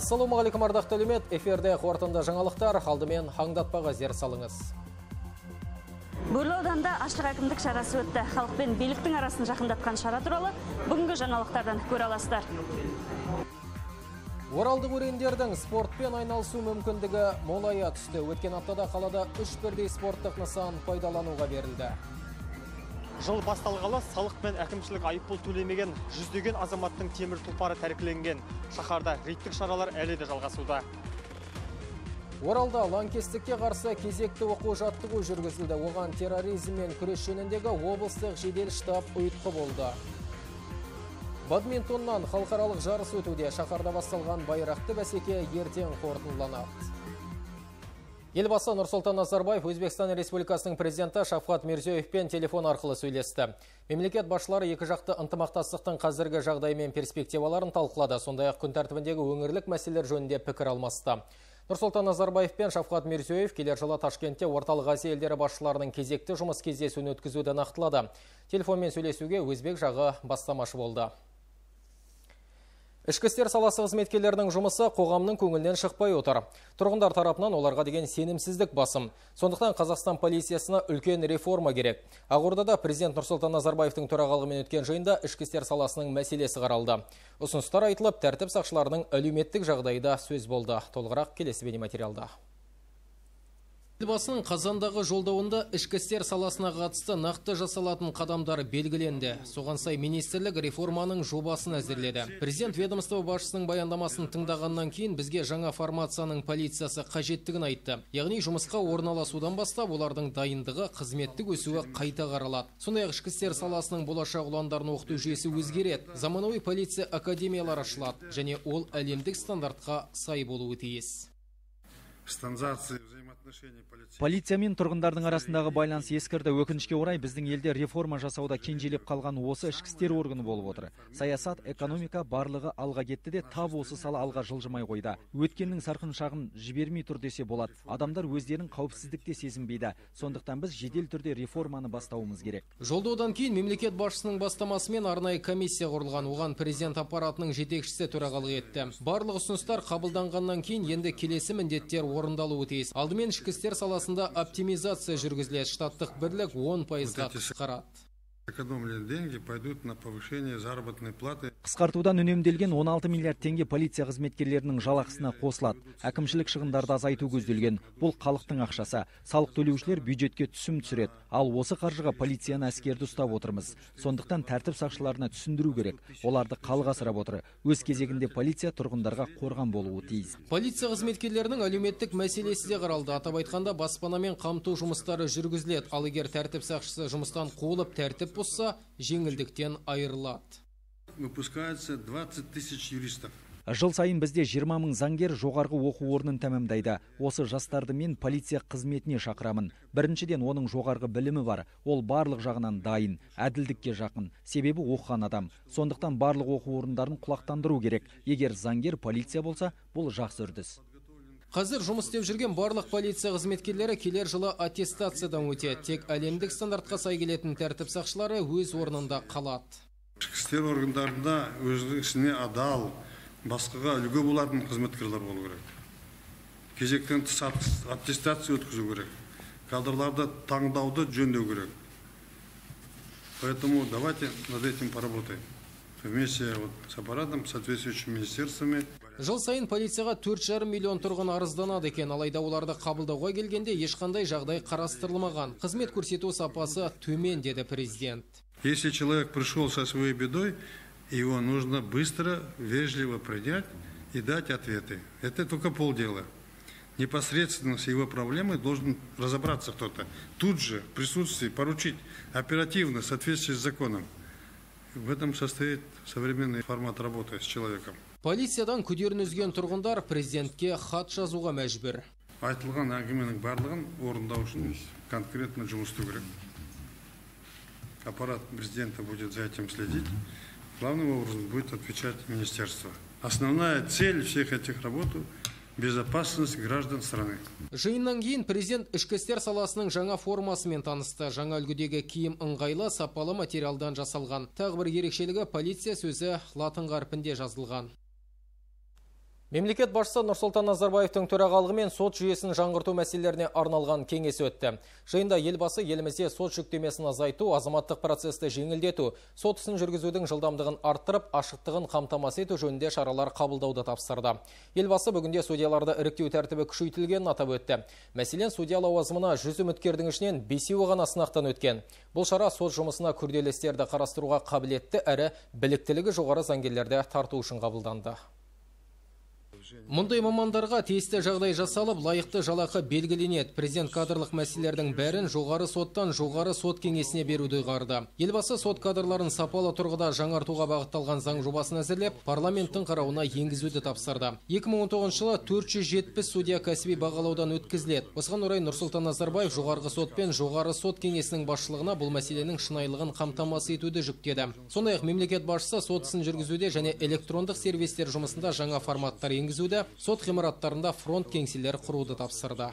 Ассалаумағалейкум ардақты әлемет, эфирде қортынды жаңалықтар, алдымен хаңдатпаға зер салыңыз. Бөрлі ауданда аштық әкімдік шарасы өтті. Халық пен биліктің арасын жақындатқан шара туралы бүгінгі жаңалықтардан көре аласыздар. Оралдық өрендердің спортпен айналысу мүмкіндігі молая түсті. Өткен аптада қалада үш бірдей спорттық нысан пайдалануға берілді. Жыл басталғалы салық пен әкімшілік айыппұл төлемеген жүздеген азаматтың темір тұлпары тәркіленген. Шаһарда рейдтік шаралар әлі де жалғасуда. Оралда лаңкестікке қарсы кезекті оқу жаттығу жүргізілді. Оған терроризммен күрес жөніндегі облыстық жедел штаб ұйытқы болды. Бадминтоннан халықаралық жарыс өтуде шаһарда басталған байрақты бәсеке ертең қорытындыланады. Елбасы Нұрсұлтан Назарбаев Өзбекстан Республикасының президенті Шафқат Мирзиевпен телефон арқылы сөйлесті. Мемлекет басшылары екі жақты ынтымақтастықтың қазіргі жағдайы мен перспективаларын талқылады. Сондай-ақ күн тәртібіндегі өңірлік мәселелер жөнінде пікір алмасты. Нұрсұлтан Назарбаев пен Шафқат Мирзиев келер жылы Ташкентте орталық Азия елдері басшыларының кезекті жұмыс кездесуін өткізуді нақтылады. Телефонмен сөйлесуге өзбек жағы бастамашы болды. Ішкі істер саласы қызметкерлерінің жұмысы қоғамның көңілінен шықпай отыр. Тұрғындар тарапынан оларға деген сенімсіздік басым. Сондықтан Қазақстан полициясына үлкен реформа керек. Ақордада президент Нұрсұлтан Назарбаевтың төрағалығымен өткен жиында ішкі істер саласының мәселесі қаралды. Ұсыныстар айтылып, тәртіп сақшыларының әлеуметтік жағдайда сөз болды. Толығырақ келесі бейнематериалда. Елбасының қазандағы жолдауында ішкі істер саласына қатысты нақты жасалатын қадамдар белгіленді. Соған сай министрлік реформаның жобасын әзірледі. Президент ведомство басшысының баяндамасын тыңдағаннан кейін бізге жаңа формацияның полициясы қажеттігін айтты. Яғни жұмысқа орналасудан бастап олардың дайындығы, қызметтік өсуі қайта қаралады. Сондай-ақ ішкі істер саласының болашақ ұландарын оқыту жүйесі өзгереді. Заманауи полиция академиялары ашылады және ол әлемдік стандартқа сай болуы тиіс. Полиция мен тұрғындардың арасындағы байланыс ескірді. Өкінішке орай біздің елде реформа жасауда кенжелеп қалған осы ішкі істер органы болып отыр. Саясат, экономика барлығы алға кетті де тап осы сала алға жылжымай қойды. Өткеннің сарқын шағын жібермей тұр десе болады. Адамдар өздерін қауіпсіздікте сезінбейді. Сондықтан біз жедел түрде реформаны бастауымыз керек. Жолдаудан кейін мемлекет басшысының бастамасымен арнайы комиссия құрылған. Оған президент аппаратының жетекшісі төрағалық етті. Барлық ұсыныстар қабылданғаннан кейін енді келесі міндеттер орындалуы тиіс. Алдымен ішкі істер саласында оптимизация жүргізіледі. Штаттық бірлік 10 пайызға қысқарады. Экономленные деньги пойдут на повышение заработной платы. Қысқартудан үнемделген 16 миллиард теңге полиция қызметкерлерінің жалақысына қосылады. Әкімшілік шығындарды азайту көзделген. Бұл халықтың ақшасы. Салық төлеушілер бюджетке түсім түсіреді. Ал осы қаржыға полицияны әскерді ұстап отырмыз. Сондықтан тәртіп сақшыларына түсіндіру керек. Оларды халық асырап отыр. Өз кезегінде полиция тұрғындарға қорған болуы тиіс. Полиция қызметкерлерінің әлеуметтік мәселесі де қаралды. Атап айтқанда баспанамен қамту жұмыстары жүргізіледі. Ал егер тәртіп сақшысы жұмыстан қуылып тәртіп бұзса, жеңілдіктен айырылады. Выпускается 20 тысяч юристов. Жыл сайын бізде 20 мың заңгер жоғарғы оқу орнын тәмамдайды. Осы жастарды мен полиция қызметіне шақырамын. Біріншіден оның жоғарғы білімі бар. Ол барлық жағынан дайын, әділдікке жақын. Себебі оқыған адам. Сондықтан барлық оқу орындарын құлақтандыру керек. Егер заңгер полиция болса, бұл жақсы үрдіс. Қазір жұмыс істеп жүрген барлық полиция қызметкерлері келер жылы аттестациядан өтеді. Тек әлемдік стандартқа сай келетін тәртіп сақшылары өз орнында қалады. Ішкі істер органдарында өзінің ісіне адал, басқаға үлгі болатын қызметкерлер болу керек. Кезектен тыс аттестация өткізу керек. Кадрларды таңдауды жөндеу керек. Поэтому давайте над этим поработаем. Вместе вот с аппаратом, соответствующими министерствами. Жыл сайын полицияға 4,5 миллион тұрғын арызданады екен, алайда оларды қабылдауға келгенде ешқандай жағдай қарастырылмаған. Қызмет көрсету сапасы төмен, деді президент. Если человек пришел со своей бедой, его нужно быстро, вежливо принять и дать ответы. Это только полдела. Непосредственно с его проблемой должен разобраться кто-то. Тут же, в присутствии, поручить оперативно, в соответствии с законом. В этом состоит современный формат работы с человеком. Полициядан күдерін үзген тұрғындар президентке хат жазуға мәжбүр. Айтылған әңгіменің барлығын орындау үшін конкретно жұмыс істеу керек. Аппарат президента будет за этим следить. Главным образом будет отвечать министерство. Основная цель всех этих работ – безопасность граждан страны. Жиыннан кейін президент ішкі істер саласының жаңа формасымен танысты. Жаңа үлгідегі киім ыңғайлы сапалы материалдан жасалған. Тағы бір ерекшелігі полиция сөзі латын қарпінде жазылған. Мемлекет басшысы Нұрсұлтан Назарбаевтың төрағалығымен сот жүйесін жаңғырту мәселелеріне арналған кеңес өтті. Жиында елбасы елімізде сот жүктемесін азайту, азаматтық процесті жеңілдету, сот ісін жүргізудің жылдамдығын арттырып, ашықтығын қамтамасыз ету жөнінде шаралар қабылдауды тапсырды. Елбасы бүгінде судьяларды іріктеу тәртібі күшейтілгенін атап өтті. Мәселен, судья лауазымына 100 үміткердің ішінен бесеуі ғана сынақтан өткен. Бұл шара сот жұмысына күрделі істерді қарастыруға қабілетті әрі біліктілігі жоғары заңгерлерді тарту үшін қабылданды. Мұндай мамандарға тиісті жағдай жасалып, лайықты жалақы белгіленеді. Президент кадрлық мәселелердің бәрін жоғары соттан жоғары сот кеңесіне беруді ұйғарды. Елбасы сот кадрларын сапалы тұрғыда жаңартуға бағытталған заң жобасын әзірлеп, парламенттің қарауына енгізуді тапсырды. 2019 жылы 470 судья кәсіби бағалаудан өткізіледі. Осыған орай Нұрсұлтан Назарбаев жоғарғы сот пен жоғары сот кеңесінің басшылығына бұл мәселенің шынайылығын қамтамасыз етуді жүктеді. Сондай-ақ мемлекет басшысы сот ісін жүргізуде және электрондық сервистер жұмысында жаңа форматтар енгізуді сот ғимараттарында фронт кеңселер құруды тапсырды.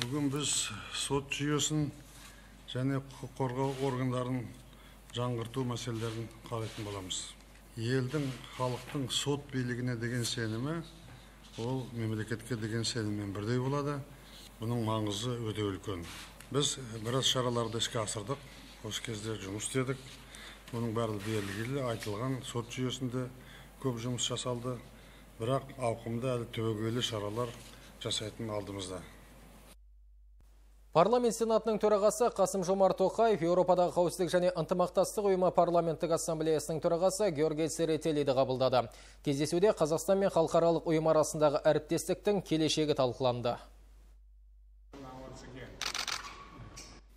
Бүгін біз сот жүйесін және құқық қорғау органдарын жаңғырту мәселелерін қарайтын боламыз. Елдің халықтың сот билігіне деген сенімі ол мемлекетке деген сеніммен бірдей болады. Бұның маңызы өте үлкен. Біз біраз шараларды іске асырдық. Осы кезде жұмыс істедік. Бұның бәрі белгілі айтылған сот жүйесінде көп жұмыс жасалды. Бірақ ауқымды әлі түбегейлі шаралар жасайтын алдымызда Парламент Сенатының төрағасы Қасым Жомарт Тоқаев Еуропадағы қауіпсіздік және ынтымақтастық ұйымы парламенттік ассамблеясының төрағасы Георгий Церетелиді қабылдады. Кездесуде Қазақстан мен халықаралық ұйым арасындағы әріптестіктің келешегі талқыланды.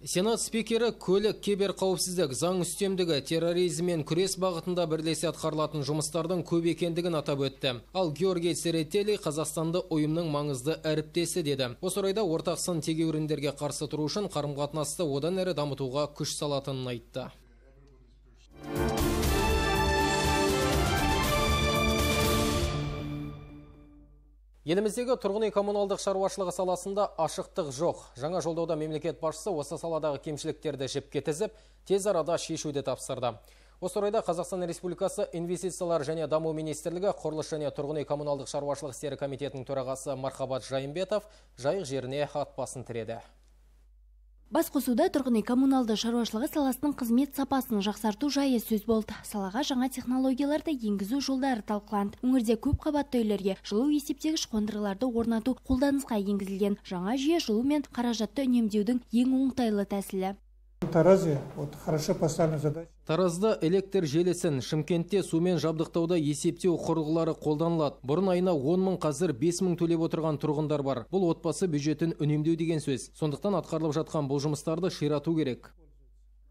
Сенат спикері көлік кебер қауіпсіздік, заң үстемдігі, терроризммен күрес бағытында бірлесе атқарылатын жұмыстардың көп екендігін атап өтті. Ал Георгий Церетели Қазақстанды ұйымның маңызды әріптесі деді. Осы орайда ортақ сын тегеуріндерге қарсы тұру үшін қарым-қатынасты одан әрі дамытуға күш салатынын айтты. Еліміздегі тұрғын үй коммуналдық шаруашылығы саласында ашықтық жоқ. Жаңа жолдауда мемлекет басшысы осы саладағы кемшіліктерді жіпке тізіп, тез арада шешуді тапсырды. Осы орайда Қазақстан Республикасы инвестициялар және даму министрлігі құрылыс және тұрғын үй коммуналдық шаруашылық істері комитетінің төрағасы Мархабат Жайымбетов жайық жеріне хат басын тіреді басқосуда тұрғын үй коммуналды шаруашылығы саласының қызмет сапасын жақсарту жайы сөз болды. Салаға жаңа технологияларды енгізу жолдары талқыланды. Өңірде көп қабатты үйлерге жылу есептегіш қондырғыларды орнату қолданысқа енгізілген. Жаңа жүйе жылу мен қаражатты үнемдеудің ең оңтайлы тәсілі. Таразе вот хорошо поставлена задача. Таразда электр желісін, Шымкентте сумен жабдықтауда есептеу құрылғылары қолданылады. Бұрын айына 10 мың қазір 5 мың төлеп отырған тұрғындар бар. Бұл отбасы бюджетін үнемдеу деген сөз. Сондықтан атқарылып жатқан бұл жұмыстарды ширату керек.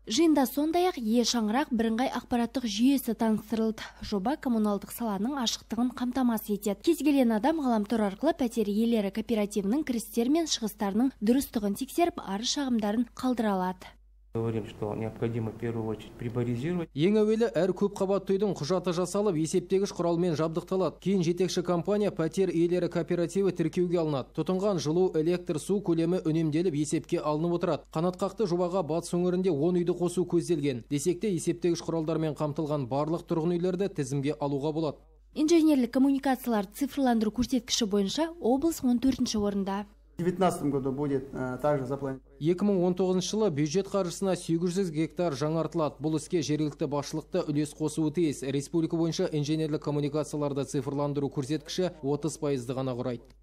Жиында сондай ақ е шаңырақ бірыңғай ақпараттық жүйесі таныстырылды жоба коммуналдық саланың ашықтығын қамтамасыз етеді кез келген адам ғаламтор арқылы пәтер иелері кооперативінің кірістері мен шығыстарының дұрыстығын тексеріп арыз шағымдарын қалдыра алады говорим что необходимо в первую очередь приборизировать. Ең әуелі әр көпқабатты үйдің құжаты жасалып есептегіш құралмен жабдықталады. Кейін жетекші компания пәтер иелері кооперативі тіркеуге алынады. Тұтынған жылу электр су көлемі үнемделіп есепке алынып отырады. Қанатқақты жобаға батыс өңірінде 10 үйді қосу көзделген. Десек те есептегіш құралдармен қамтылған барлық тұрғын үйлерді тізімге алуға болады. Инженерлік коммуникациялар цифрландыру көрсеткіші бойынша облыс 14 орында. 2019 году будет э, также запланировано. 2019 жылы бюджет қаржысына 800 гектар жаңартылады. Бұл іске жергілікті басшылықты үлес қосуы тиіс. Республика бойынша инженерлік коммуникацияларды цифрландыру көрсеткіші 30 пайызды ғана құрайды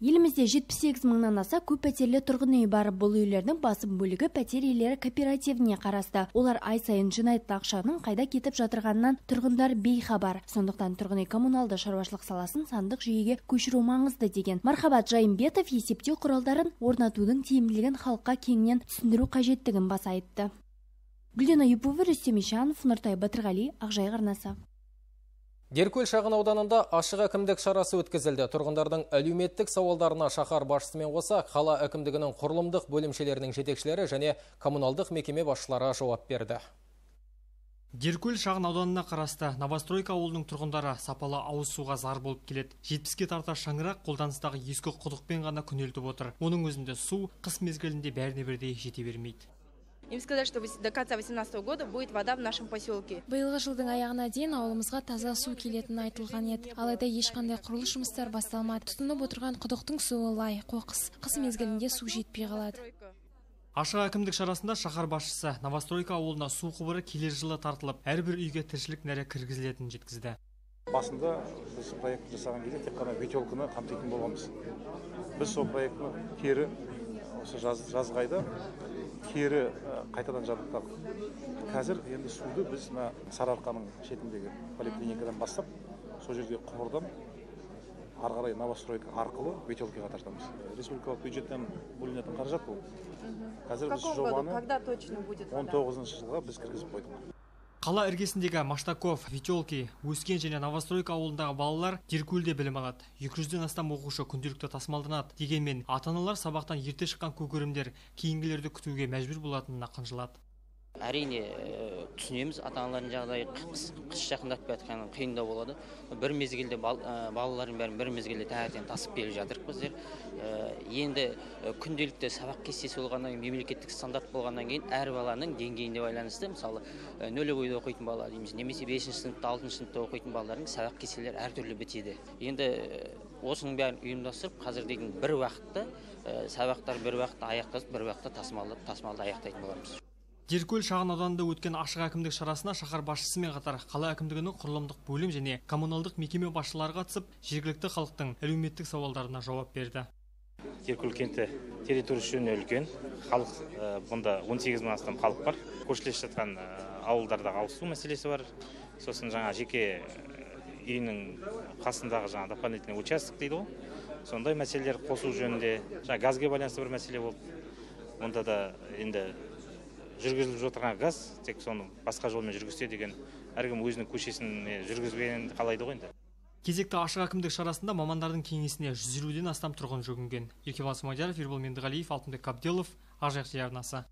елімізде 78 мыңнан аса көп пәтерлі тұрғын үй бар. Бұл үйлердің басым бөлігі пәтер иелері кооперативіне қарасты. Олар ай сайын жинайтын ақшаның қайда кетіп жатырғанынан тұрғындар бейхабар. Сондықтан тұрғын үй коммуналды шаруашылық саласын сандық жүйеге көшіру маңызды деген. Мархабат жайымбетов есептеу құралдарын орнатудың тиімділігін халыққа кеңінен түсіндіру қажеттігін баса айтты. Гүлдена юпова рүстем ишанов нұртай батырғали ақжайық арнасы. Деркөл шағын ауданында ашық әкімдік шарасы өткізілді. Тұрғындардың әлеуметтік сауалдарына шаһар басшысымен қоса қала әкімдігінің құрылымдық бөлімшелерінің жетекшілері және коммуналдық мекеме басшылары жауап берді. Деркөл шағын ауданына қарасты Новостройка ауылының тұрғындары сапалы ауыз суға зар болып келеді. 70-ке тарта шаңырақ қолданыстағы ескі құдықпен ғана күнелтіп отыр. Оның өзінде су қыс мезгілінде бәріне бірдей жете бермейді Им сказали, что до конца 2018 года будет вода в нашем поселке. Биылғы жылдың аяғына дейін ауылымызға таза су келетіні айтылған еді. Алайда ешқандай құрылыс жұмыстары басталмады. Тұтынып отырған құдықтың суы лай, қоқыс. Қыс мезгілінде су жетпей қалады. Ашық әкімдік шарасында шаһар басшысы Новостройка ауылына су құбыры келер жылы тартылып, әрбір үйге тіршілік нәрі кіргізілетінін жеткізді. Басында біз проект жасаған кезде тек қана ветелканы қамтитын болғанбыз. Біз сол проектіні кері осы жаз, жазғайда кері қайтадан жабдықтадық. Қазір енді суды біз мына сарыарқаның шетіндегі поликлиникадан бастап сол жерге құбырдан ары қарай новостройка арқылы ветелкаға тартамыз республикалық бюджеттен бөлінетін қаражат бұл. Қазір біз жобаны когда точно будет он тоғызыншы жылға біз кіргізіп қойдық. Қала іргесіндегі Маштаков, Ветелки, Өскен және Новостройка ауылындағы балалар Деркөлде білім алады. 200-ден астам оқушы күнделікті тасымалданады. Дегенмен ата-аналар сабақтан ерте шыққан көкөрімдер кейінгілерді күтуге мәжбүр болатынына қынжылады. Әрине түсінеміз. Ата аналардың жағдайы қыс, қыс жақындап келе жатқаны қиындау болады. Бір мезгілде бал, балалардың бәрін бір мезгілде таңертең тасып келіп жатырмық біздер. Енді күнделікті сабақ кестесі болғаннан кейін мемлекеттік стандарт болғаннан кейін әр баланың деңгейіне байланысты. Мысалы нөлевойда оқитын бала дейміз немесе бесінші сыныпта алтыншы сыныпта оқитын балалардың сабақ кестелері әртүрлі бітеді. Енді осының бәрін ұйымдастырып қазір деген бір уақытта сабақтар бір уақытта аяқтасып бір уақытта тасымалдап тасымалды аяқтайтын боламыз. Деркөл шағын ауданында өткен ашық әкімдік шарасына шаһар басшысымен қатар қала әкімдігінің құрылымдық бөлім және коммуналдық мекеме басшылары қатысып, жергілікті халықтың әлеуметтік сауалдарына жауап берді. Деркөл кенті территориясы жөнінен үлкен, халық бұнда 18 мың астам халық бар. Көршілес жатқан ауылдарда ауызсу мәселесі бар. Сосын жаңа жеке үйінің қасындағы жаңа дополнительный участок дейді ғой. Сондай мәселелер қосу жөнінде, жаңа газге байланысты бір мәселе болды. Онда да енді жүргізіліп отырған газ тек соны басқа жолмен жүргізсе деген әркім өзінің көшесіне жүргізбегенді қалайды ғой енді. Кезекті ашық әкімдік шарасында мамандардың кеңесіне жүз елуден астам тұрғын жүгінген. Еркебұлан смадияров ербол меңдіғалиев алтынбек қабделов ақжайық телеарнасы.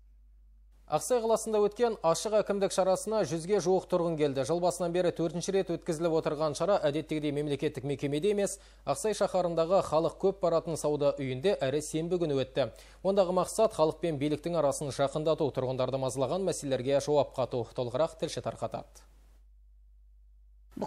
Ақсай қаласында өткен ашық әкімдік шарасына жүзге жуық тұрғын келді. Жыл басынан бері төртінші рет өткізіліп отырған шара әдеттегідей мемлекеттік мекемеде емес, Ақсай шаһарындағы халық көп баратын сауда үйінде әрі сенбі күні өтті. Ондағы мақсат халық пен биліктің арасын жақындату, тұрғындарды мазалаған мәселелерге жауап қату. Толығырақ тілші тарқатады.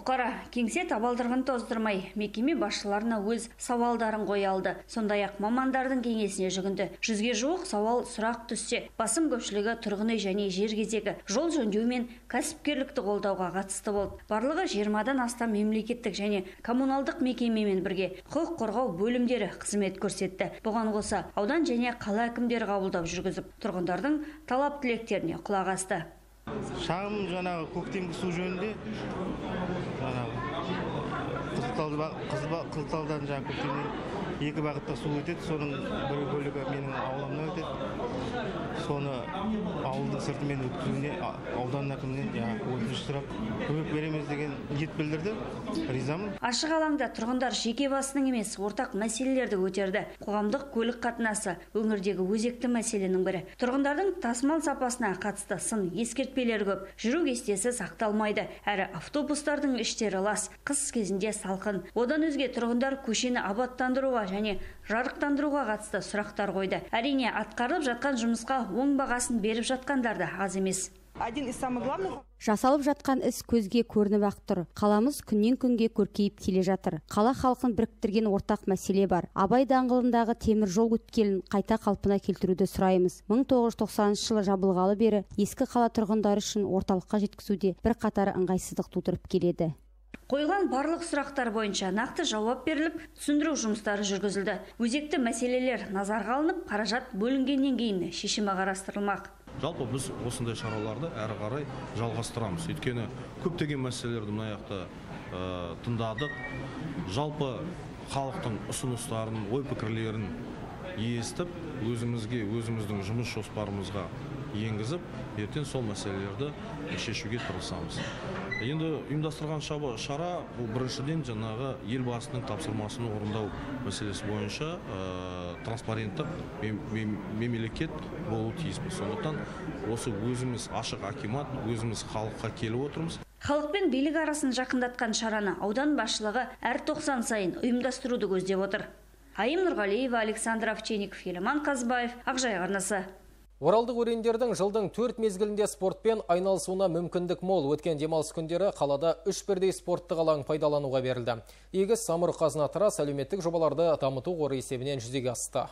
Бұқара кеңсе табалдырғын тоздырмай, мекеме басшыларына өз сауалдарын қоя алды. Сондай-ақ мамандардың кеңесіне жүгінді. Жүзге жуық сауал сұрақ түссе, басым көпшілігі тұрғын үй және жер кезегі, жол жөндеу мен кәсіпкерлікті қолдауға қатысты болды. Барлығы 20-дан астам мемлекеттік және коммуналдық мекемемен бірге құқық қорғау бөлімдері қызмет көрсетті. Бұған қоса аудан және қала әкімдері қабылдап жүргізіп, тұрғындардың талап тілектеріне құлақ асты. Шағым жаңағы көктемгі су жөнінде жаңағы қызылталдан жаңағы көктемнен екі бағытта су өтеді. Соның бір бөлігі менің ауламнан өтеді. Соны ауылдың сыртымен өткізуіне аудан әкімінен өтініш сұрап көмек береміз деген ниет білдірді. Ризамын? Ашық алаңда тұрғындар жеке басының емес ортақ мәселелерді көтерді. Қоғамдық көлік қатынасы өңірдегі өзекті мәселенің бірі. Тұрғындардың тасымал сапасына қатысты сын ескертпелер көп. Жүру кестесі сақталмайды. Әрі автобустардың іштері лас қыс кезінде салқын. Одан өзге тұрғындар көшені абаттандыруға және жарықтандыруға қатысты сұрақтар қойды. Әрине атқарылып жатқан жұмысқа оң бағасын беріп жатқандар да аз емес. Один из самых главных жасалып жатқан іс көзге көрініп ақ тұр. Қаламыз күннен күнге көркейіп келе жатыр. Қала халқын біріктірген ортақ мәселе бар. Абай даңғылындағы темір жол өткелін қайта қалпына келтіруді сұраймыз. 1990 жылы жабылғалы бері ескі қала тұрғындары үшін орталыққа жеткізуде бірқатар ыңғайсыздық тудырып келеді. Қойылған барлық сұрақтар бойынша нақты жауап беріліп түсіндіру жұмыстары жүргізілді. Өзекті мәселелер назарға алынып қаражат бөлінгеннен кейін шешімі қарастырылмақ. Жалпы біз осындай шараларды әрі қарай жалғастырамыз. Өйткені көптеген мәселелерді мына жақта тыңдадық. Жалпы халықтың ұсыныстарын ой пікірлерін естіп өзімізге өзіміздің жұмыс жоспарымызға енгізіп ертең сол мәселелерді шешуге тырысамыз. Енді ұйымдастырған шара бұл біріншіден жаңағы елбасының тапсырмасын орындау мәселесі бойынша транспаrenттік мемлекет болуы тиіспіз. Сондықтан осы өзіміз ашық акимат өзіміз халыққа келіп отырмыз. Халық пен билік арасын жақындатқан шараны аудан басшылығы әр тоқсан сайын ұйымдастыруды көздеп отыр. Айым нұрғалиева александр овчинников еламан қазбаев ақжайық арнасы. Оралдық өрендердің жылдың төрт мезгілінде спортпен айналысуына мүмкіндік мол. Өткен демалыс күндері қалада үш бірдей спорттық алаң пайдалануға берілді. Егіс самұрық қазына тарас әлеуметтік жобаларды дамыту қоры есебінен жүзеге асты.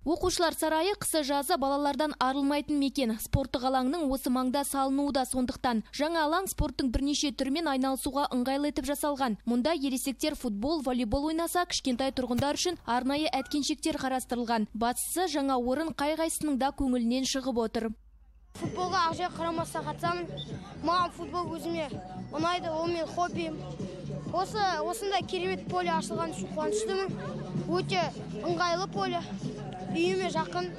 Оқушылар сарайы қысы жазы балалардан арылмайтын мекен. Спорттық алаңның осы маңда салынуы да сондықтан. Жаңа алаң спорттың бірнеше түрімен айналысуға ыңғайлы етіп жасалған. Мұнда ересектер футбол, волейбол ойнаса, кішкентай тұрғындар үшін арнайы әткеншектер қарастырылған. Бастысы жаңа орын қай қайсының да көңілінен шығып отыр. Футболға ақжай қарамаса қатсам, маған футбол өзіме ұнайды, ол мен хоббиім. Осы керемет поле ашылған үшін қуаныштымын. Өте ыңғайлы поле үйіме жақын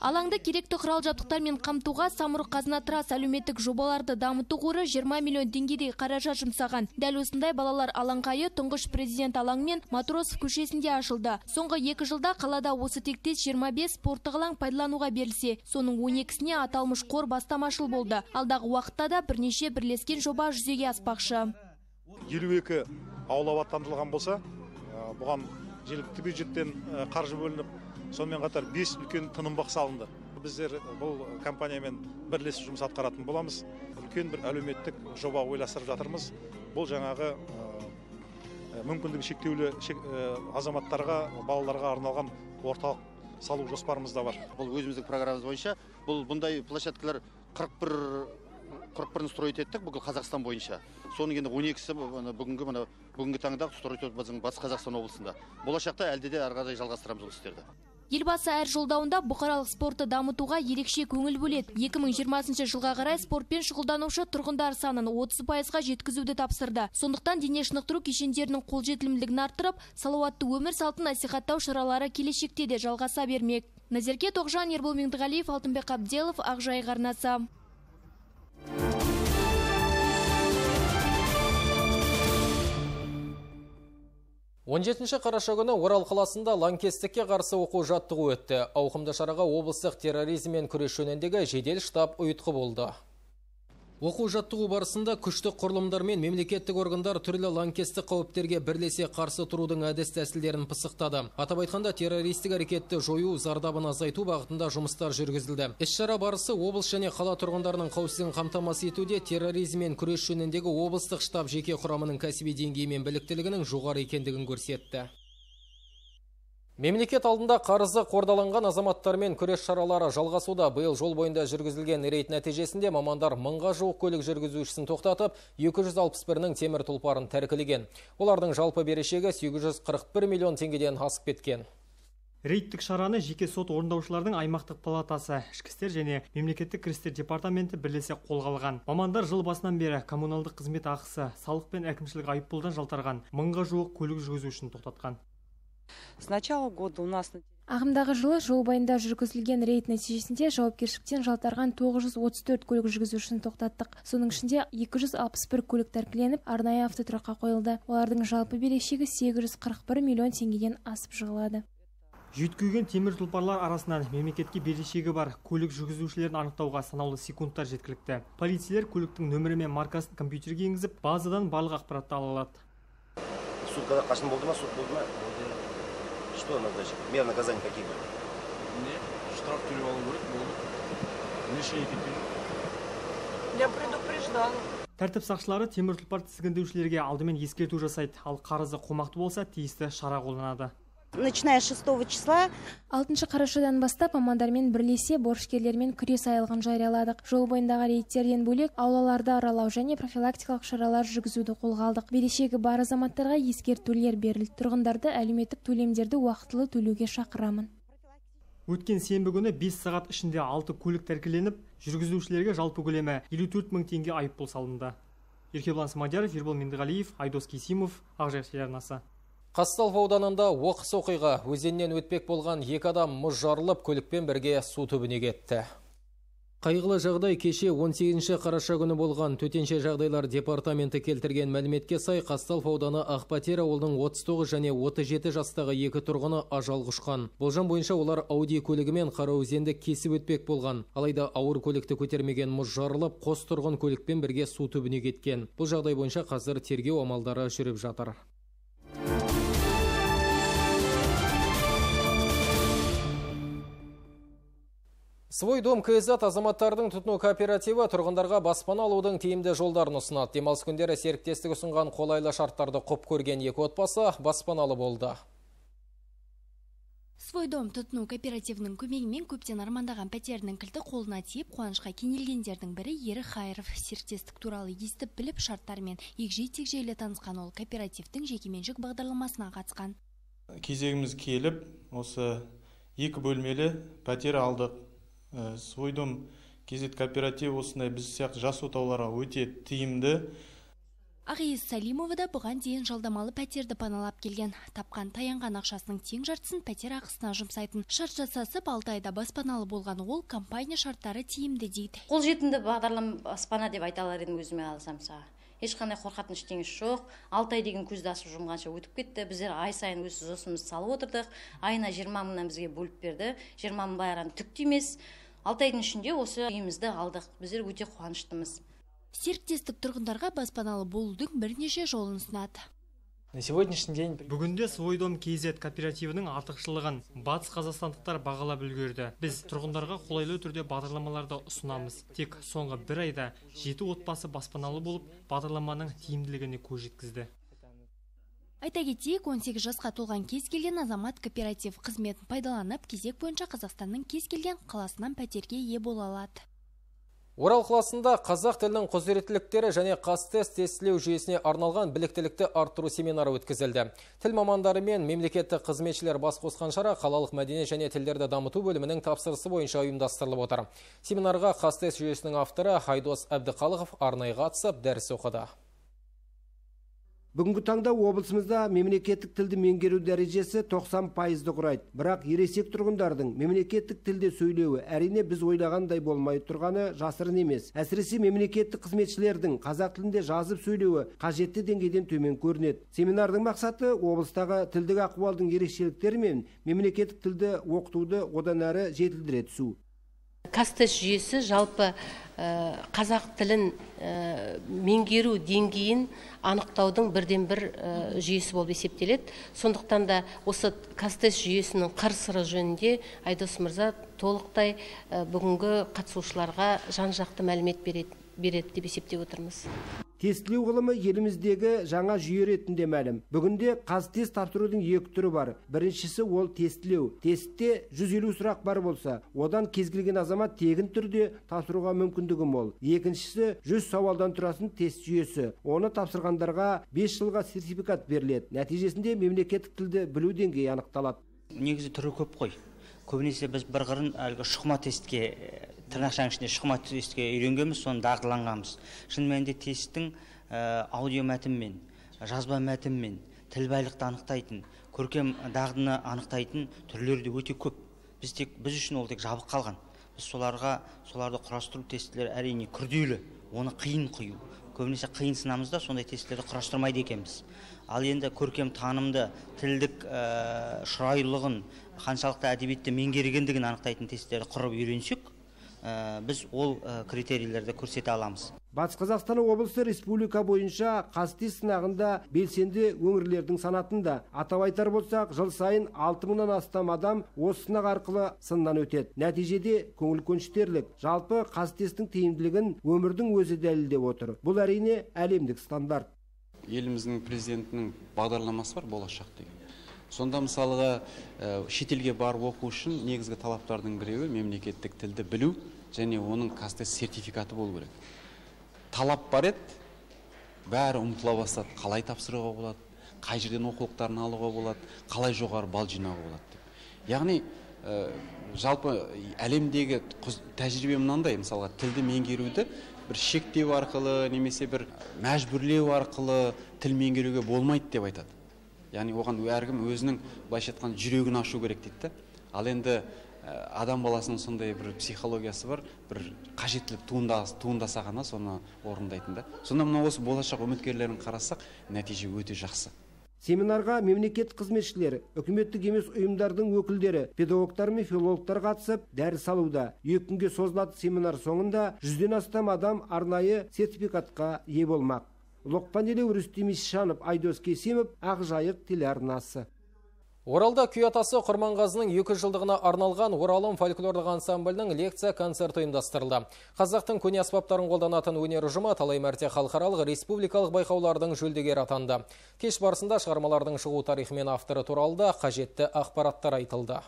Алаңды керекті құрал жабдықтармен қамтуға самұрық қазына трасс әлеуметтік жобаларды дамыту қоры 20 миллион теңгедей қаражат жұмсаған. Дәл осындай балалар алаңқайы тұңғыш президент алаң мен Матросов көшесінде ашылды. Соңғы екі жылда қалада осы тектес 25 спорттық алаң пайдалануға берілсе, соның 12-сіне аталмыш қор бастамашыл болды. Алдағы уақытта да бірнеше бірлескен жоба жүзеге аспақшы. 52 аула абаттандырылған болса, бұған жергілікті бюджеттен қаржы бөлініп сонымен қатар бес үлкен тынымбақ салынды. Біздер бұл компаниямен бірлесіп жұмыс атқаратын боламыз. Үлкен бір әлеуметтік жоба ойластырып жатырмыз. Бұл жаңағы мүмкіндігі шектеулі азаматтарға балаларға арналған орталық салу жоспарымыз да бар. Бұл өзіміздің программамыз бойынша бұл бұндай площадкалар қырық бір қырық бірін строить еттік бүкіл қазақстан бойынша. Соның енді он екісі бүгінгі мына бүгінгі таңда строить біздің батыс қазақстан облысында. Болашақта әлде де ары қарай жалғастырамыз бұл істерді. Елбасы әр жолдауында бұқаралық спортты дамытуға ерекше көңіл бөледі. 2020 жылға қарай спортпен шұғылданушы тұрғындар санын 30 пайызға жеткізуді тапсырды. Сондықтан дене шынықтыру кешендерінің қолжетілімділігін арттырып, салауатты өмір салтын насихаттау шаралары келешекте де жалғаса бермек. Назерке Тоғжан, Ербол Меңдіғалиев, Алтынбек Абделов, Ақжайық арнасы. 17 қараша күні Орал қаласында лаңкестікке қарсы оқу жаттығу өтті. Ауқымды шараға облыстық терроризммен күрес жедел штаб ұйытқы болды. Оқу жаттығу барысында күшті құрылымдар мен мемлекеттік органдар түрлі лаңкестік қауіптерге бірлесе қарсы тұрудың әдіс тәсілдерін пысықтады. Атап айтқанда террористік әрекетті жою зардабын азайту бағытында жұмыстар жүргізілді. Іс-шара барысы облыс және қала тұрғындарының қауіпсіздігін қамтамасыз етуде терроризммен күрес жөніндегі облыстық штаб жеке құрамының кәсіби деңгейі мен біліктілігінің жоғары екендігін көрсетті. Мемлекет алдында қарызы қордаланған азаматтармен күрес шаралары жалғасуда. Биыл жол бойында жүргізілген рейд нәтижесінде мамандар мыңға жуық көлік жүргізушісін тоқтатып, 261-нің темір тұлпарын тәркілеген. Олардың жалпы берешегі 841 миллион теңгеден асып кеткен. Рейдтік шараны жеке сот орындаушылардың аймақтық палатасы, ішкі және мемлекеттік кірістер департаменті бірлесе қолға алған. Мамандар жыл басынан бері коммуналдық қызмет ақысы, салық пен әкімшілік айыппұлдан жалтарған мыңға жуық көлік жүргізушісін тоқтатқан. С начала года у нас Ағымдағы жылы жол бойында жүргізілген рейд нәтижесінде жауапкершіліктен жалтарған 934 көлік жүргізушісін тоқтаттық. Соның ішінде 261 көлік тәркіленіп, арнайы автотұраққа қойылды. Олардың жалпы берешегі 841 миллион теңгеден асып жығылады. Жүйткіген темір тұлпарлар арасынан мемлекетке берешегі бар көлік жүргізушілерін анықтауға санаулы секундтар жеткілікті. Полицейлер көліктің нөмірі мен маркасын компьютерге енгізіп, базадан барлық ақпаратты ала алады. Суткада қашын болды ма, суд болды ма? Что назначить? Мер наказания какие были? Не, штраф төлеп алу керек болды неше я предупреждала тәртіп сақшылары темір тұлпар тізгіндеушілерге алдымен ескерту жасайды ал қарызы қомақты болса тиісті шара қолданады начиная с 6 числа. Алтыншы қарашадан бастап мамандармен бірлесе борышкерлермен күрес айлығын жарияладық. Жол бойындағы рейдтерден бөлек аулаларды аралау және профилактикалық шаралар жүргізуді қолға алдық. Берешегі бар азаматтарға ескертулер берілді. Тұрғындарды әлеуметтік төлемдерді уақытылы төлеуге шақырамын. Өткен сенбі күні 5 сағат ішінде алты көлік тәркіленіп жүргізушілерге жалпы көлемі 54 мың теңге айыппұл салынды. Еркебұлан смадияров ербол меңдіғалиев айдос кейсимов ақжайық телеарнасы. Қазталов ауданында оқыс оқиға өзеннен өтпек болған екі адам мұз жарылып көлікпен бірге су түбіне кетті. Қайғылы жағдай кеше 18 қараша күні болған төтенше жағдайлар департаменті келтірген мәліметке сай Қазталов ауданы Ақпатер ауылының 39 және 37 жастағы екі тұрғыны ажал құшқан. Болжам бойынша олар Ауди көлігімен өзенді кесіп өтпек болған. Алайда ауыр көлікті көтермеген мұз жарылып, қос тұрғын көлікпен бірге су түбіне кеткен. Бұл жағдай бойынша қазір тергеу амалдары жүріп жатыр. Свой дом кз азаматтардың тұтыну кооперативі тұрғындарға баспана алудың тиімді жолдарын ұсынады. Демалыс күндері серіктестік ұсынған қолайлы шарттарды құп көрген екі отбасы баспаналы болды. Свой дом тұтыну кооперативінің көмегімен көптен армандаған пәтерінің кілті қолына тиіп, қуанышқа кенелгендердің бірі Ері Хайров серіктестік туралы естіп біліп шарттармен егжей-тегжейлі танысқан ол кооперативтің жекеменшік бағдарламасына қатысқан. Кезегіміз келіп, осы екі бөлмелі пәтер алдық свой дом кезет кооператив осындай біз сияқты жас отауларға өте тиімді. Ағиыз Салимова да бұған дейін жалдамалы пәтерді паналап келген. Тапқан таянған ақшасының тең жартысын пәтер ақысына жұмсайтын. Шарт жасасып, 6 айда баспаналы болған ол компания шарттары тиімді дейді. Қолжетімді бағдарлама баспана деп айта алар едім өзіме алсам саған ешқандай қорқатын ештеңесі жоқ. Алты ай деген көзді ашып жұмғанша өтіп кетті. Біздер ай сайын өз жоспарымызды салып отырдық. Айына жиырма мыңнан бізге бөліп берді. Жиырма мың баяғыдан түк те емес. Алты айдың ішінде осы үйімізді алдық. Біздер өте қуаныштымыз. Серіктестік тұрғындарға баспаналы болудың бірнеше жолын ұсынады. На сегодняшний день бүгінде свой дом kz кооперативінің артықшылығын батыс қазақстандықтар бағалап үлгерді. Біз тұрғындарға қолайлы түрде бағдарламаларды ұсынамыз. Тек соңғы бір айда жеті отбасы баспаналы болып бағдарламаның тиімділігіне көз жеткізді. Айта кетейік 18 жасқа толған кез келген азамат кооператив қызметін пайдаланып кезек бойынша қазақстанның кез келген қаласынан пәтерге ие бола алады Орал қаласында қазақ тілінің құзыреттіліктері және қастес тестілеу жүйесіне арналған біліктілікті арттыру семинары өткізілді. Тіл мамандары мен мемлекеттік қызметшілер бас қосқан шара қалалық мәдениет және тілдерді дамыту бөлімінің тапсырысы бойынша ұйымдастырылып отыр. Семинарға қастес жүйесінің авторы Хайдос Әбдіқалықов арнайы қатысып дәріс оқыды бүгінгі таңда облысымызда мемлекеттік тілді меңгеру дәрежесі 90 пайызды құрайды. Бірақ ересек тұрғындардың мемлекеттік тілде сөйлеуі әрине біз ойлағандай болмай тұрғаны жасырын емес. Әсіресе мемлекеттік қызметшілердің қазақ тілінде жазып сөйлеуі қажетті деңгейден төмен көрінеді. Семинардың мақсаты облыстағы тілдік ахуалдың ерекшеліктері мен мемлекеттік тілді оқытуды одан әрі жетілдіре түсу. Қазтест жүйесі жалпы қазақ тілін меңгеру деңгейін анықтаудың бірден бір жүйесі болып есептеледі. Сондықтан да осы қазтест жүйесінің қыр сыры жөнінде айдос мырза толықтай бүгінгі қатысушыларға жан жақты мәлімет береді. Береді деп есептеп отырмыз. Тестілеу ғылымы еліміздегі жаңа жүйе ретінде мәлім. Бүгінде қазтест тапсырудың екі түрі бар. Біріншісі ол тестілеу. Тестте 150 сұрақ бар болса одан кез келген азамат тегін түрде тапсыруға мүмкіндігі мол. Екіншісі 100 сауалдан тұратын тест жүйесі. Оны тапсырғандарға 5 жылға сертификат беріледі. Нәтижесінде мемлекеттік тілді білу деңгейі анықталады. Негізі түрі көп қой. Көбінесе біз бір қырын әлгі шұқыма тестке тырнақшаның ішінде шұқыма тестке үйренгенбіз соны дағдыланғанбыз. Шын мәнінде тесттің аудио мәтінмен жазба мәтінмен тіл байлықты анықтайтын көркем дағдыны анықтайтын түрлері де өте көп. Біз тек біз үшін ол тек жабық қалған. Біз соларға соларды құрастыру тестілері әрине күрделі оны қиын құю көбінесе қиын сынамызда сондай тестілерді құрастырмайды екенбіз. Ал енді көркем танымды тілдік ә, шұрайлығын қаншалықты әдебиетті меңгергендігін анықтайтын тесттерді құрып үйренсек ә, біз ол ә, критерийлерді көрсете аламыз. Батыс қазақстан облысы республика бойынша қазтест сынағында белсенді өңірлердің санатында атап айтар болсақ жыл сайын алты мыңнан астам адам осы сынақ арқылы сыннан өтеді. Нәтижеде көңіл көншітерлік. Жалпы қазтесттің тиімділігін өмірдің өзі дәлелдеп отыр. Бұл әрине әлемдік стандарт. Еліміздің президентінің бағдарламасы бар болашақ деген. Сонда мысалға шетелге барып оқу үшін негізгі талаптардың біреуі мемлекеттік тілді білу және оның қазтест сертификаты болу керек. Талап бар еді бәрі ұмытыла бастады. Қалай тапсыруға болады қай жерден оқулықтарын алуға болады қалай жоғары балл жинауға болады деп. Яғни ә, жалпы әлемдегі тәжірибе мынандай мысалға тілді меңгеруді бір шектеу арқылы немесе бір мәжбүрлеу арқылы тіл меңгеруге болмайды деп айтады. Яғни оған әркім өзінің былайша айтқанда жүрегін ашу керек дейді ал енді адам баласының сондай бір психологиясы бар бір қажеттілік туындаса ғана соны орындайтын да. Сонда мына осы болашақ үміткерлерін қарасақ нәтиже өте жақсы. Семинарға мемлекеттік қызметшілер үкіметтік емес ұйымдардың өкілдері педагогтар мен филологтар қатысып дәріс алуда. Екі күнге созылатын семинар соңында жүзден астам адам арнайы сертификатқа ие болмақ. Лоқпан рүстем исжанов айдос кесимов ақжайық телеарнасы Оралда күй атасы Құрманғазының 2 жылдығына арналған Оралым фольклорлық ансамблінің лекция концерт ұйымдастырылды. Қазақтың көне аспаптарын қолданатын өнер ұжымы талай мәрте халықаралық республикалық байқаулардың жүлдегері атанды. Кеш барысында шығармалардың шығу тарихы мен авторы туралы да қажетті ақпараттар айтылды.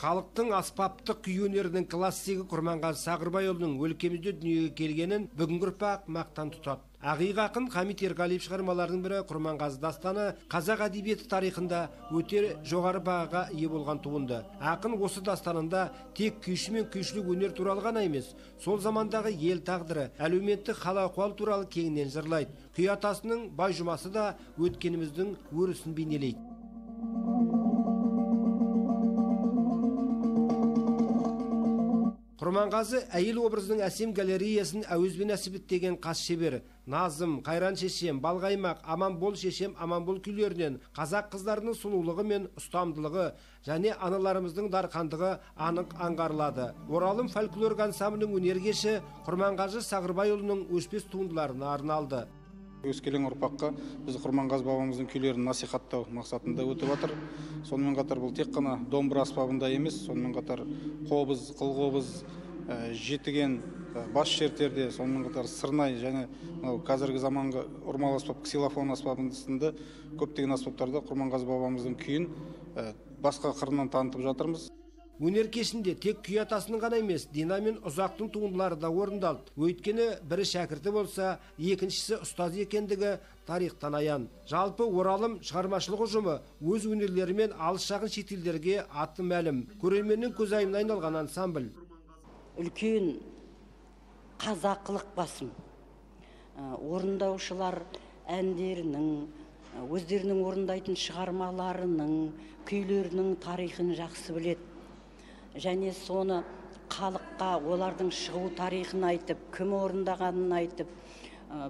Халықтың аспаптық күй өнерінің классигі құрманғазы сағырбайұлының өлкемізде дүниеге келгенін бүгінгі ұрпақ мақтан тұтады. Ақиық ақын хамит ерғалиев шығармаларының бірі құрманғазы дастаны қазақ әдебиеті тарихында өте жоғары бағаға ие болған туынды. Ақын осы дастанында тек күйші мен күйшілік өнер туралы ғана емес сол замандағы ел тағдыры әлеуметтік хал ахуал туралы кеңінен жырлайды. Күй атасының бай жұмасы да өткеніміздің өрісін бейнелейді. Құрманғазы әйел образының әсем галереясын әуезбен әсібіттеген қас шебер. Назым қайран шешем балғаймақ аман бол шешем аман бол күйлерінен. Қазақ қыздарының сұлулығы мен ұстамдылығы және аналарымыздың дарқандығы анық аңғарылады. Оралым фольклорлық ансамблінің өнер кеші құрманғазы сағырбайұлының өшпес туындыларына арналды. Өскелең ұрпаққа біз құрманғазы бабамыздың күйлерін насихаттау мақсатында өтіп жатыр. Сонымен қатар бұл тек қана домбыра аспабында емес сонымен қатар қобыз қылқобыз жетіген бас шертерде сонымен қатар сырнай және мынау қазіргі заманғы ұрмалы аспап ксилофон аспабы сынды көптеген аспаптарда құрманғазы бабамыздың күйін басқа қырынан танытып жатырмыз. Өнер кешінде тек күй атасының ғана емес дина мен ұзақтың туындылары да орындалды. Өйткені бірі шәкірті болса екіншісі ұстаз екендігі тарихтан аян. Жалпы оралым шығармашылық ұжымы өз өнерлерімен алыс жақын шетелдерге аты мәлім. Көрерменнің көзайымына айналған ансамбль. Үлкен қазақылық басым. Орындаушылар әндерінің өздерінің орындайтын шығармаларының күйлерінің тарихын жақсы біледі. Және соны халыққа олардың шығу тарихын айтып кім орындағанын айтып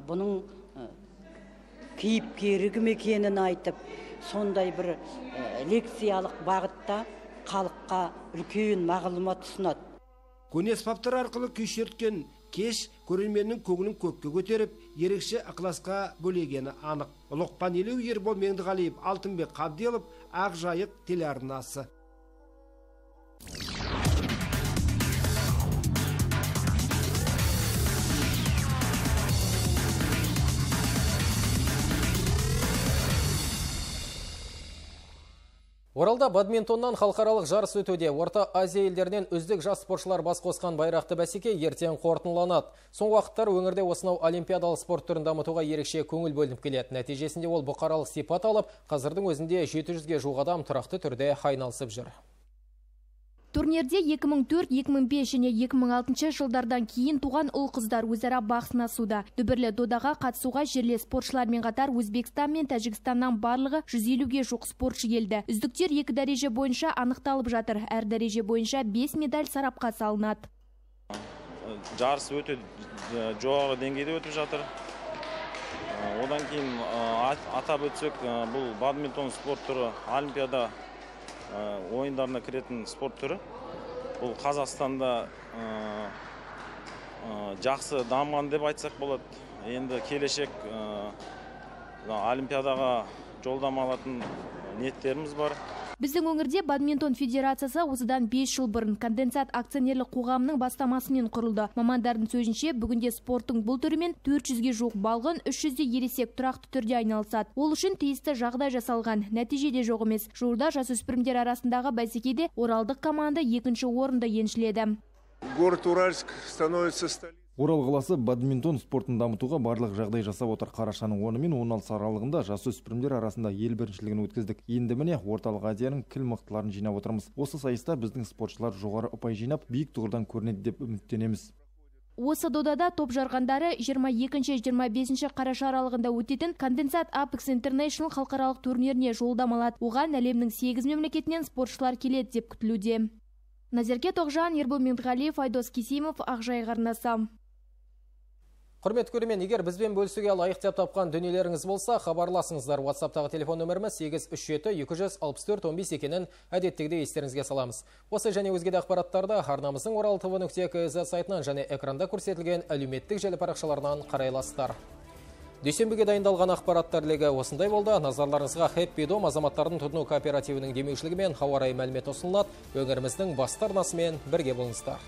бұның кейіпкері кім екенін айтып сондай бір лекциялық бағытта халыққа үлкен мағлұмат ұсынады. Көне аспаптар арқылы күй шерткен кеш көрерменнің көңілін көкке көтеріп ерекше ықыласқа бөлегені анық. Лұқпан елеу ербол меңдіғалиев алтынбек қабделов ақжайық телеарнасы. Оралда бадминтоннан халықаралық жарыс өтуде. Орта Азия елдерінен үздік жас спортшылар бас қосқан байрақты бәсеке ертең қорытындыланады. Соңғы уақыттар өңірде осынау олимпиадалық спорт түрін дамытуға ерекше көңіл бөлініп келеді. Нәтижесінде ол бұқаралық сипат алып, қазірдің өзінде 700-ге жуық адам тұрақты түрде айналысып жүр. Турнирде 2004-2005 және 2006 жылдардан кейін туған ұл қыздар өзара бақ сынасуда. Дүбірлі додаға қатысуға жерлес спортшылармен қатар Өзбекстан мен Тәжікстаннан барлығы 150-ге жоқ спортшы келді. Үздіктер екі дәреже бойынша анықталып жатыр. Әр дәреже бойынша 5 медаль сарапқа салынады. Жарыс өте жоғары деңгейде өтіп жатыр. Одан кейін атап өтсек, бұл бадминтон спорт түрі Олимпиада ойындарына кіретін спорт түрі. Бұл қазақстанда жақсы дамыған деп айтсақ болады. Енді келешек олимпиадаға жолдама алатын ниеттеріміз бар. Біздің өңірде бадминтон федерациясы осыдан 5 жыл бұрын конденсат акционерлік қоғамының бастамасымен құрылды. Мамандардың сөзінше бүгінде спорттың бұл түрімен 400-ге жуық балғын 300-де ересек тұрақты түрде айналысады. Ол үшін тиісті жағдай жасалған. Нәтижеде жоқ емес. Жуырда жасөспірімдер арасындағы бәсекеде оралдық команда екінші орынды еншіледі. Город Уральск становится Орал қаласы бадминтон спортын дамытуға барлық жағдай жасап отыр. Қарашаның 10 мен 16 аралығында жасөспірімдер арасында ел біріншілігін өткіздік. Енді міне орталық Азияның кіл мықтыларын жинап отырмыз. Осы сайыста біздің спортшылар жоғары ұпай жинап, биік тұғырдан көрінеді деп үміттенеміз. Осы додада топ жарғандары 22-25 қараша аралығында өтетін конденсат Apex International халықаралық турниріне жолдама алады. Оған әлемнің 8 мемлекетінен спортшылар келеді деп күтілуде. Назерке Тоғжан, Ербол Меңдіғалиев, Айдос Кесимов, Ақжайық арнасы. Құрметті көрермен, егер бізбен бөлісуге лайық деп тапқан дүниелеріңіз болса, хабарласыңыздар. WhatsApp-тағы телефон нөміріміз 837-264-15 екенін әдеттегідей естеріңізге саламыз. Осы және өзге де ақпараттарды арнамыздың орал тв.кз сайтынан және экранда көрсетілген әлеуметтік желі парақшаларынан қарайластар. дүйсенбіге дайындалған ақпараттар легі осындай болды назарларыңызға хэппи дом азаматтардың тұтыну кооперативінің демеушілігімен ауа райы мәлімет ұсынылады өңіріміздің басты арнасымен бірге болыңыздар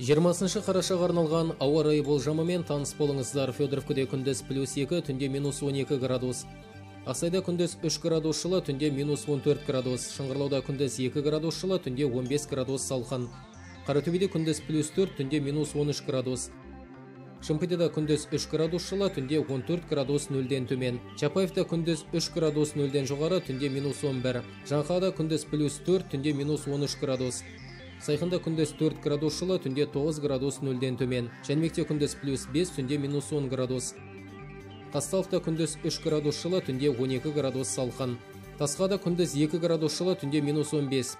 жиырмасыншы қарашаға арналған ауа райы болжамымен таныс болыңыздар. Федоровкіде күндіз плюс екі түнде минус 12 градус. Ақсайда күндіз 3 градус жылы түнде минус 14 градус. Шыңғырлауда күндіз 2 градус жылы түнде 15 градус салқын. Қаратөбеде күндіз плюс 4 түнде минус 13 градус. Шымкентте күндіз 3 градус жылы түнде 14 градус нөлден төмен. Чапаевта күндіз 3 градус нөлден жоғары түнде минус 11 жаңқада күндіз плюс 4 түнде минус 13 градус. Сайхында күндіз 4 градус жылы түнде 9 градус нөлден төмен. Жәнібекте күндіз плюс 5 түнде минус 10 градус. Қазталовта күндіз 3 градус жылы түнде 12 градус салқын. Тасқада күндіз 2 градус жылы түнде минус 15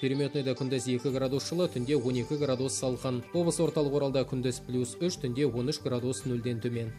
переметныйда күндіз 2 градус жылы түнде 12 градус салқын. Облыс орталық оралда күндіз плюс 3 түнде 13 градус нөлден төмен.